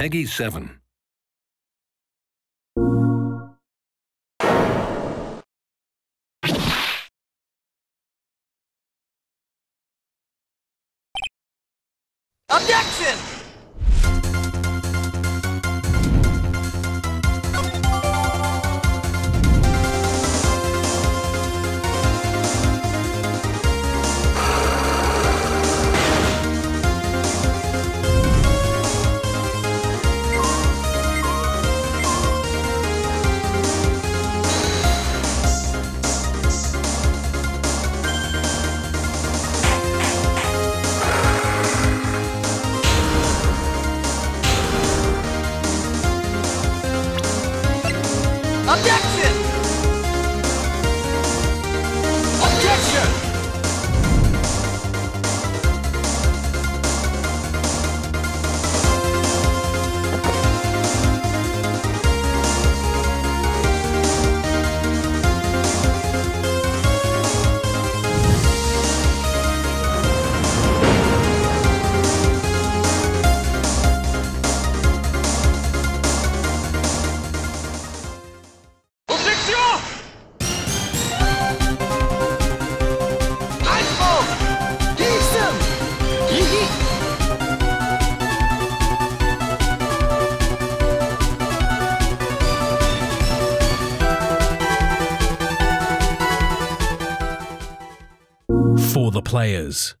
Peggy 7. Objection! Objection! For the players.